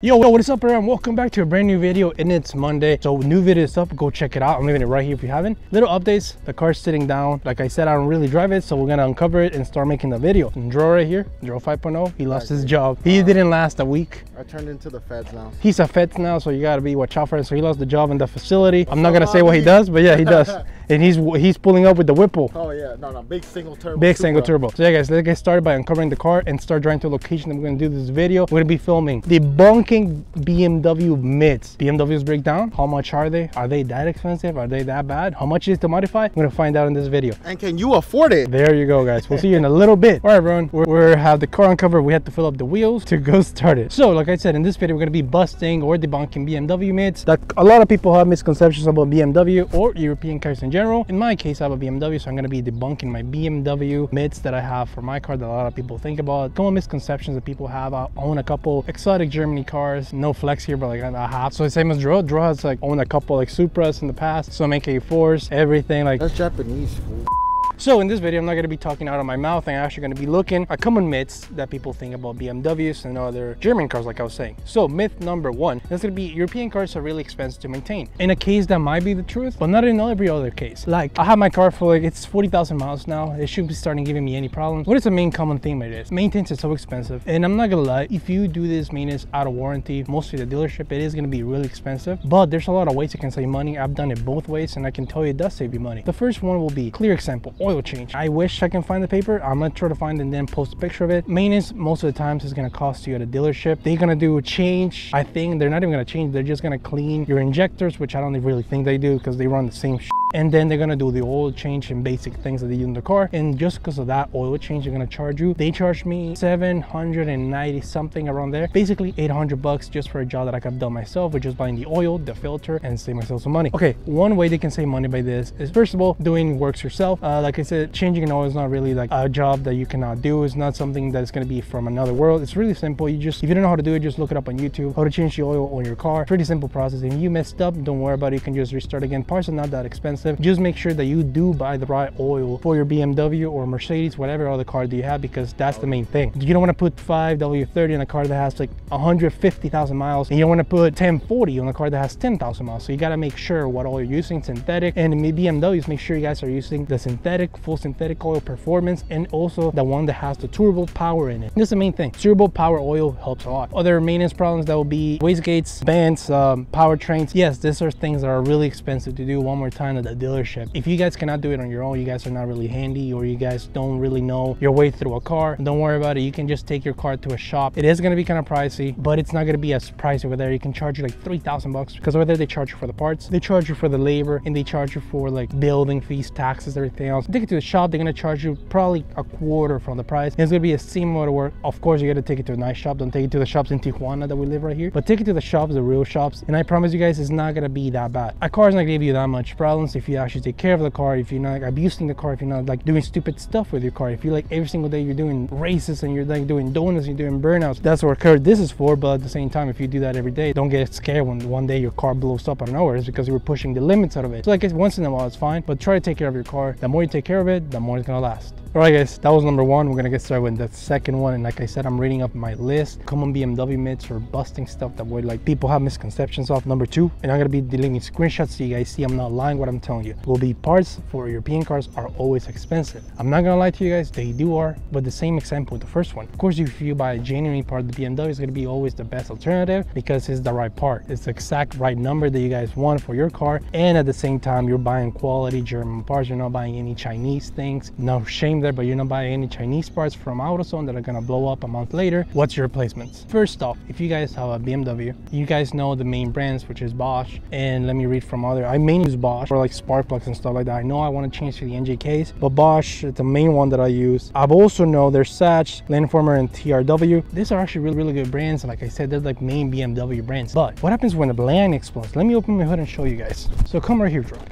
Yo, what is up everyone? Welcome back to a brand new video and it's Monday. So new video is up, go check it out. I'm leaving it right here if you haven't. Little updates, the car's sitting down. Like I said, I don't really drive it, so we're gonna uncover it and start making the video. And Dro right here, Dro 5.0, he lost his job. He uh, didn't last a week. I turned into the feds now. He's a feds now, so you gotta be watch out for him. So he lost the job in the facility. I'm not gonna say what he does, but yeah, he does. and he's he's pulling up with the Whipple. Oh yeah, no, no, big single turbo. Big single turbo. So yeah guys, let's get started by uncovering the car and start driving to a location that we're gonna do this video. We're gonna be filming BMW mids. BMWs break down. How much are they? Are they that expensive? Are they that bad? How much is to modify? I'm gonna find out in this video. And can you afford it? There you go guys. We'll see you in a little bit. All right everyone, we're, we have the car uncovered. We have to fill up the wheels to go start it. So like I said, in this video, we're gonna be busting or debunking BMW mids that a lot of people have misconceptions about BMW or European cars in general. In my case, I have a BMW, so I'm gonna be debunking my BMW myths that I have for my car that a lot of people think about. Common misconceptions that people have. I own a couple exotic Germany cars. No flex here, but like I have. So same as Dro. Dro has like owned a couple like Supras in the past. Some AK4s, everything like. That's Japanese food. So in this video, I'm not gonna be talking out of my mouth. I'm actually gonna be looking at common myths that people think about BMWs and other German cars, like I was saying. So myth number one, that's gonna be European cars are really expensive to maintain. In a case that might be the truth, but not in every other case. Like I have my car for like, it's 40,000 miles now. It shouldn't be starting giving me any problems. What is the main common theme it is? Maintenance is so expensive. And I'm not gonna lie, if you do this maintenance out of warranty, mostly the dealership, it is gonna be really expensive. But there's a lot of ways you can save money. I've done it both ways and I can tell you it does save you money. The first one will be clear example, oil change. I wish I can find the paper. I'm gonna try to find and then post a picture of it. Maintenance, most of the times is gonna cost you at a dealership. They're gonna do a change. I think they're not even gonna change. They're just gonna clean your injectors, which I don't really think they do because they run the same and then they're gonna do the oil change and basic things that they use in the car. And just because of that oil change they're gonna charge you. They charged me 790 something around there. Basically 800 bucks just for a job that i could have done myself with just buying the oil the filter and save myself some money. Okay one way they can save money by this is first of all doing works yourself. Uh, like i said changing an oil is not really like a job that you cannot do. It's not something that's going to be from another world. It's really simple. You just if you don't know how to do it just look it up on youtube. How to change the oil on your car. Pretty simple process. If you messed up don't worry about it. You can just restart again. Parts are not that expensive expensive. Just make sure that you do buy the right oil for your BMW or Mercedes, whatever other car do you have, because that's the main thing. You don't want to put 5W30 in a car that has like 150,000 miles, and you don't want to put 1040 on a car that has 10,000 miles. So you got to make sure what oil you're using, synthetic, and BMWs, make sure you guys are using the synthetic, full synthetic oil performance, and also the one that has the turbo power in it. This is the main thing. Turbo power oil helps a lot. Other maintenance problems that will be wastegates, bands, um, powertrains. Yes, these are things that are really expensive to do one more time the dealership. If you guys cannot do it on your own, you guys are not really handy or you guys don't really know your way through a car, don't worry about it. You can just take your car to a shop. It is to be kind of pricey, but it's not to be as pricey over there. You can charge you like 3,000 bucks because over there they charge you for the parts, they charge you for the labor, and they charge you for like building fees, taxes, everything else. Take it to the shop, they're to charge you probably a quarter from the price. And It's to be a similar work. Of course, you got to take it to a nice shop. Don't take it to the shops in Tijuana that we live right here, but take it to the shops, the real shops. And I promise you guys, it's not going to be that bad. A car is not to give you that much problems if you actually take care of the car, if you're not like, abusing the car, if you're not like doing stupid stuff with your car, if you like every single day you're doing races and you're like doing donuts, you're doing burnouts, that's what car this is for. But at the same time, if you do that every day, don't get scared when one day your car blows up out of nowhere. It's because you were pushing the limits out of it. So like once in a while, it's fine, but try to take care of your car. The more you take care of it, the more it's gonna last. All right, guys, that was number one. We're gonna get started with the second one. And like I said, I'm reading up my list, common BMW myths for busting stuff that would like people have misconceptions of. Number two, and I'm gonna be deleting screenshots so you guys see I'm not lying what I'm telling you. Will be parts for European cars are always expensive. I'm not gonna lie to you guys, they do are, but the same example with the first one. Of course, if you buy a genuine part, the BMW is gonna be always the best alternative because it's the right part. It's the exact right number that you guys want for your car. And at the same time, you're buying quality German parts. You're not buying any Chinese things. No shame but you're not buying any Chinese parts from AutoZone that are gonna blow up a month later. What's your replacements? First off, if you guys have a BMW, you guys know the main brands, which is Bosch. And let me read from other, I mainly use Bosch for like spark plugs and stuff like that. I know I wanna change to the NGKs, but Bosch is the main one that I use. I've also know there's Sachs, Lemförder, and TRW. These are actually really, really good brands. Like I said, they're like main BMW brands. But what happens when the line explodes? Let me open my hood and show you guys. So come right here, truck.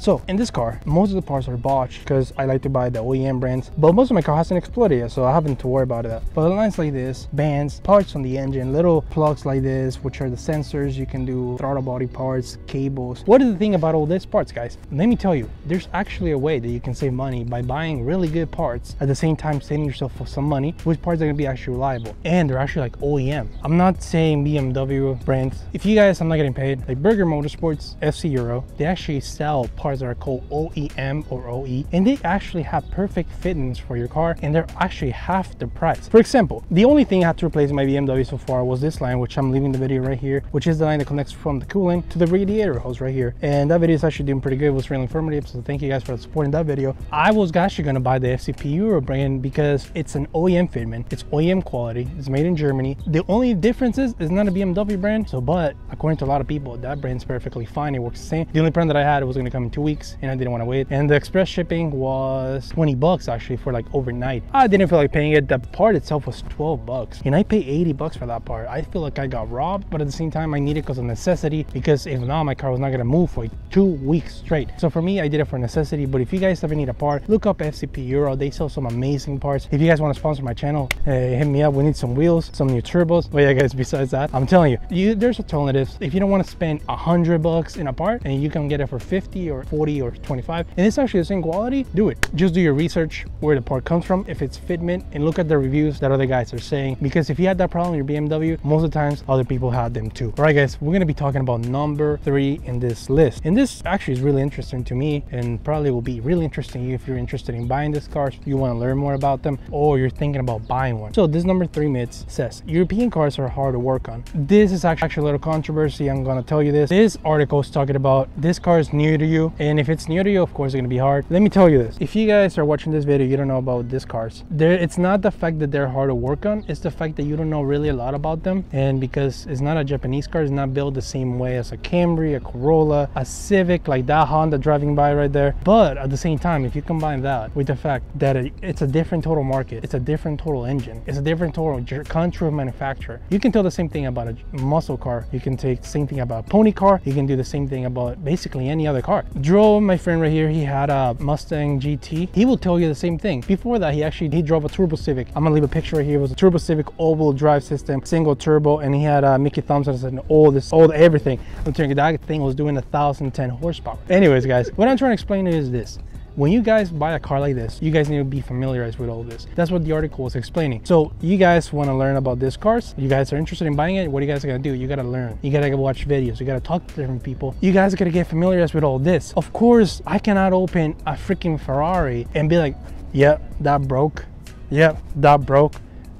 So in this car, most of the parts are Bosch because I like to buy the OEM brands, but most of my car hasn't exploded yet, so I haven't to worry about that. But lines like this, bands, parts on the engine, little plugs like this, which are the sensors, you can do throttle body parts, cables. What is the thing about all these parts, guys? Let me tell you, there's actually a way that you can save money by buying really good parts at the same time saving yourself for some money, which parts are gonna be actually reliable. And they're actually like OEM. I'm not saying BMW brands. If you guys, I'm not getting paid, like Burger Motorsports, FCP Euro, they actually sell parts that are called OEM or OE, and they actually have perfect fittings for your car, and they're actually half the price. For example, the only thing I had to replace my BMW so far was this line, which I'm leaving the video right here, which is the line that connects from the coolant to the radiator hose right here. And that video is actually doing pretty good. It was really informative, so thank you guys for supporting that video. I was actually gonna buy the FCP Euro brand because it's an OEM fitment, it's OEM quality, it's made in Germany. The only difference is it's not a BMW brand, so but according to a lot of people, that brand's perfectly fine. It works the same. The only brand that I had was gonna come in weeks and I didn't want to wait. And the express shipping was 20 bucks actually for like overnight. I didn't feel like paying it. The part itself was 12 bucks and I paid 80 bucks for that part. I feel like I got robbed, but at the same time I need it because of necessity because if not, my car was not gonna move for two weeks straight. So for me, I did it for necessity. But if you guys ever need a part, look up FCP Euro. They sell some amazing parts. If you guys want to sponsor my channel, hey, hit me up. We need some wheels, some new turbos. But yeah, guys, besides that, I'm telling you, you there's alternatives. If you don't want to spend a hundred bucks in a part and you can get it for 50 or 40 or 25, and it's actually the same quality, do it. Just do your research where the part comes from, if it's fitment, and look at the reviews that other guys are saying. Because if you had that problem your BMW, most of the times other people had them too. All right, guys, we're gonna be talking about number three in this list. And this actually is really interesting to me and probably will be really interesting if you're interested in buying this car, you want to learn more about them, or you're thinking about buying one. So this number three myths says European cars are hard to work on. This is actually a little controversy. I'm gonna tell you this. This article is talking about this car is new to you, and if it's new to you, of course, it's gonna be hard. Let me tell you this. If you guys are watching this video, you don't know about these cars. It's not the fact that they're hard to work on. It's the fact that you don't know really a lot about them, and because it's not a Japanese car, it's not built the same way as a Camry, a Corolla, a Civic, like that Honda driving by right there. But at the same time, if you combine that with the fact that it, it's a different total market, it's a different total engine, it's a different total country of manufacturer. You can tell the same thing about a muscle car. You can take the same thing about a pony car. You can do the same thing about basically any other car. Drew, my friend right here, he had a Mustang GT. He will tell you the same thing. Before that, he actually he drove a Turbo Civic. I'm gonna leave a picture right here. It was a Turbo Civic all-wheel drive system, single turbo, and he had a Mickey Thompson and all this, all everything. I'm telling you, that thing was doing a 1,010 horsepower. Anyways, guys, what I'm trying to explain is this when you guys buy a car like this, you guys need to be familiarized with all this. That's what the article was explaining. So you guys want to learn about this cars, you guys are interested in buying it, what are you guys gonna do? You gotta learn. You gotta watch videos. You gotta talk to different people. You guys gotta get familiarized with all this. Of course, I cannot open a freaking Ferrari and be like, yep, yeah, that broke. Yep, yeah, that broke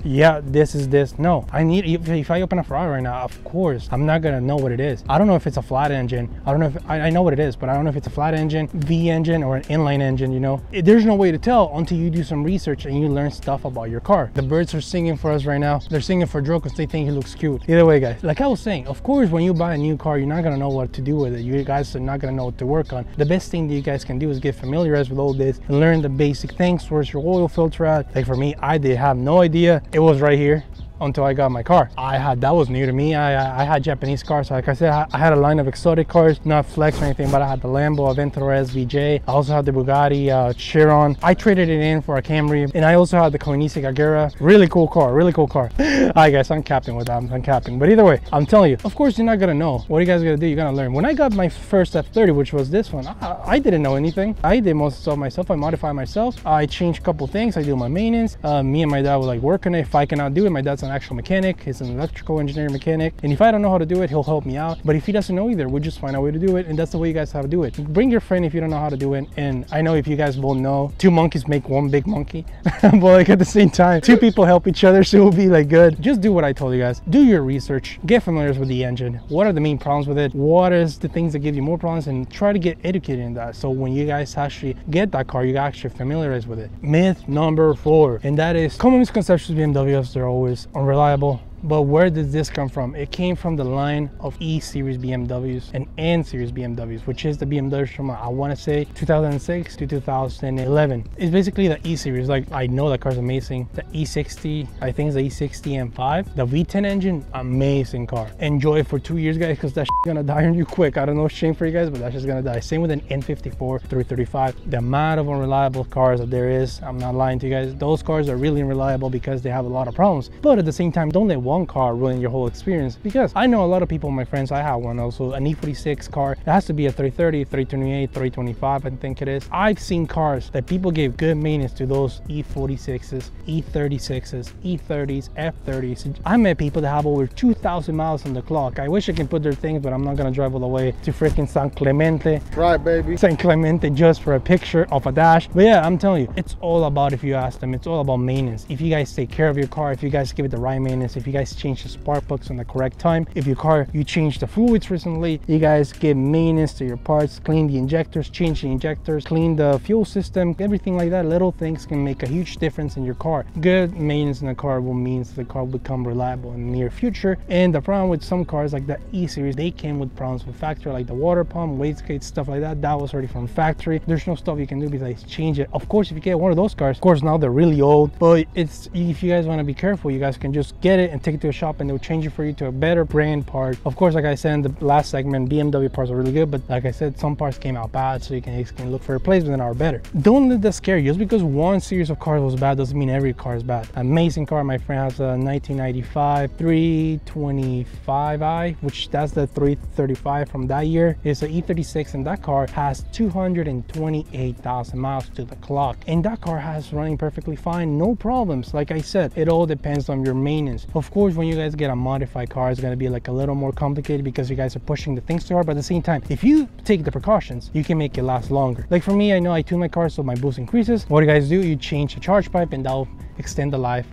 yeah, this is this. No, I need, if, if, I open a Ferrari right now, of course, I'm not gonna know what it is. I don't know if it's a flat engine. I don't know if, I, I know what it is, but I don't know if it's a flat engine, V engine, or an inline engine, you know? It, there's no way to tell until you do some research and you learn stuff about your car. The birds are singing for us right now. They're singing for Joe because they think he looks cute. Either way, guys, like I was saying, of course, when you buy a new car, you're not gonna know what to do with it. You guys are not gonna know what to work on. The best thing that you guys can do is get familiarized with all this and learn the basic things. Where's your oil filter at? Like for me, I did have no idea. It was right here until I got my car. I had that was new to me. I I had Japanese cars. Like I said, I, had a line of exotic cars, not flex or anything, but I had the Lambo Aventador SVJ. I also had the Bugatti uh, Chiron. I traded it in for a Camry, and I also had the Koenigsegg Agera. Really cool car. Really cool car. I guess I'm capping with that. I'm capping. But either way, I'm telling you, of course you're not gonna know. What are you guys gonna do? You're gonna learn. When I got my first F30, which was this one, I, I didn't know anything. I did most of stuff myself. I modified myself. I changed a couple things. I do my maintenance. Uh, me and my dad were like work on it. If I cannot do it, my dad's an actual mechanic He's an electrical engineer mechanic. And if I don't know how to do it, he'll help me out. But if he doesn't know either, we'll just find a way to do it. And that's the way you guys have to do it. Bring your friend if you don't know how to do it. And I know if you guys both know, two monkeys make one big monkey. but like at the same time, two people help each other. So it'll be like good. Just do what I told you guys. Do your research. Get familiar with the engine. What are the main problems with it? What is the things that give you more problems? And try to get educated in that. So when you guys actually get that car, you actually familiarize with it. Myth number four. And that is common misconceptions BMWs. They're always unreliable But where did this come from? It came from the line of E series BMWs and N series BMWs, which is the BMWs from I want to say 2006 to 2011. It's basically the E series. Like I know that car's amazing. The E60, I think it's the E60 M5. The V10 engine, amazing car. Enjoy it for two years, guys, because that's gonna die on you quick. I don't know, shame for you guys, but that's just gonna die. Same with an N54 335. The amount of unreliable cars that there is, I'm not lying to you guys. Those cars are really unreliable because they have a lot of problems. But at the same time, don't let one car ruin your whole experience because I know a lot of people, my friends, I have one also, an E46 car. It has to be a 330, 328, 325, I think it is. I've seen cars that people gave good maintenance to those E46s, E36s, E30s, F30s. I met people that have over 2,000 miles on the clock. I wish I can put their things, but I'm not gonna drive all the way to freaking San Clemente. Try, baby. San Clemente just for a picture of a dash. But yeah, I'm telling you, it's all about if you ask them, it's all about maintenance. If you guys take care of your car, if you guys give it the right maintenance, if you guys change the spark plugs on the correct time, if your car you changed the fluids recently, you guys give maintenance to your parts, clean the injectors, change the injectors, clean the fuel system, everything like that. Little things can make a huge difference in your car. Good maintenance in the car will mean the car will become reliable in the near future. And the problem with some cars like the E series, they came with problems with factory, like the water pump, wastegate, stuff like that. That was already from factory. There's no stuff you can do besides change it. Of course, if you get one of those cars, of course now they're really old, but it's if you guys want to be careful, you guys can just get it and take it to a shop and they'll change it for you to a better brand part. Of course, like I said in the last segment, BMW parts are really good, but like I said, some parts came out bad, so you can, you can look for replacements that are better. Don't let that scare you. Just because one series of cars was bad doesn't mean every car is bad. Amazing car. My friend has a 1995 325i, which that's the 335 from that year. It's an E36 and that car has 228,000 miles to the clock. And that car has running perfectly fine, no problems. Like I said, it all depends on your maintenance. Of course, when you guys get a modified car, it's gonna be like a little more complicated because you guys are pushing the things too hard. But at the same time, if you take the precautions, you can make it last longer. Like for me, I know I tune my car so my boost increases. What do you guys do? You change the charge pipe and that'll extend the life.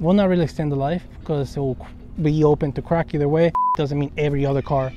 Will not really extend the life because it will be open to crack either way. Doesn't mean every other car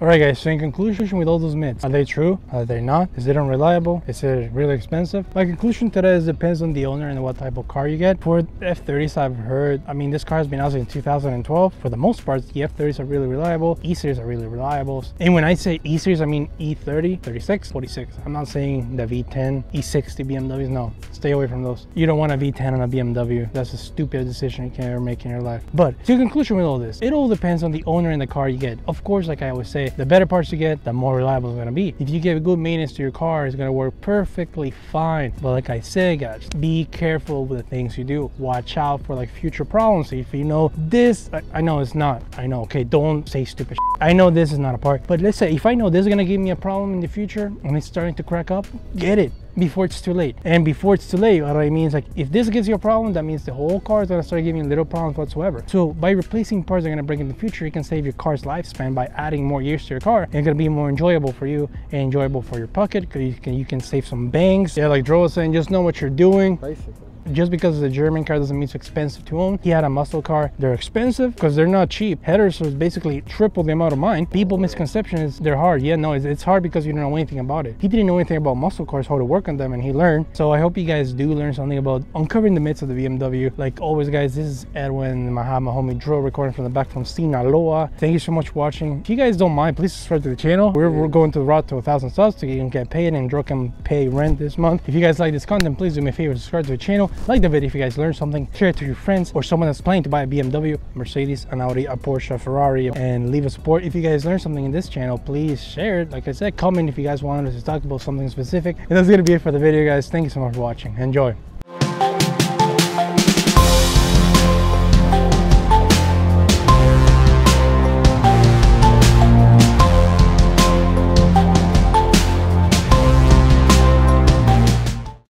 Alright guys, so in conclusion with all those myths, are they true? Are they not? Is it unreliable? Is it really expensive? My conclusion to that is depends on the owner and what type of car you get. For F30s I've heard, I mean this car has been out since 2012. For the most part, the F30s are really reliable. E-Series are really reliable. And when I say E-Series, I mean E30, 36, 46. I'm not saying the V10, E60 BMWs, no. Stay away from those. You don't want a V10 on a BMW. That's a stupid decision you can ever make in your life. But to conclusion with all this, it all depends on the owner and the car you get. Of course, like I always say, the better parts you get, the more reliable it's gonna be. If you give good maintenance to your car, it's gonna work perfectly fine. But like I said, guys, be careful with the things you do. Watch out for like future problems. If you know this, I, I know it's not. I know, okay, don't say stupid shit. I know this is not a part, but let's say if I know this is gonna give me a problem in the future and it's starting to crack up, get it before it's too late. And before it's too late, what I mean is like, if this gives you a problem, that means the whole car is gonna start giving you little problems whatsoever. So by replacing parts that are gonna break in the future, you can save your car's lifespan by adding more years to your car. And it's gonna be more enjoyable for you and enjoyable for your pocket because you can, you can save some bangs. Yeah, like Joe was saying, just know what you're doing. Basically. Just because it's a German car doesn't mean it's expensive to own. He had a muscle car. They're expensive because they're not cheap. Headers are basically triple the amount of mine. People misconception is they're hard. Yeah, no, it's, it's hard because you don't know anything about it. He didn't know anything about muscle cars, how to work on them, and he learned. So I hope you guys do learn something about uncovering the myths of the BMW. Like always, guys, this is Edwin Mahama, homie Drew, recording from the back from Sinaloa. Thank you so much for watching. If you guys don't mind, please subscribe to the channel. We're, we're going to the route to a thousand subs so you can get paid and Drew can pay rent this month. If you guys like this content, please do me a favor, subscribe to the channel, like the video if you guys learned something, share it to your friends or someone that's planning to buy a BMW, Mercedes, an Audi, a Porsche, a Ferrari, and leave a support. If you guys learned something in this channel, please share it. Like I said, comment if you guys wanted us to talk about something specific. And that's gonna be it for the video, guys. Thank you so much for watching. Enjoy.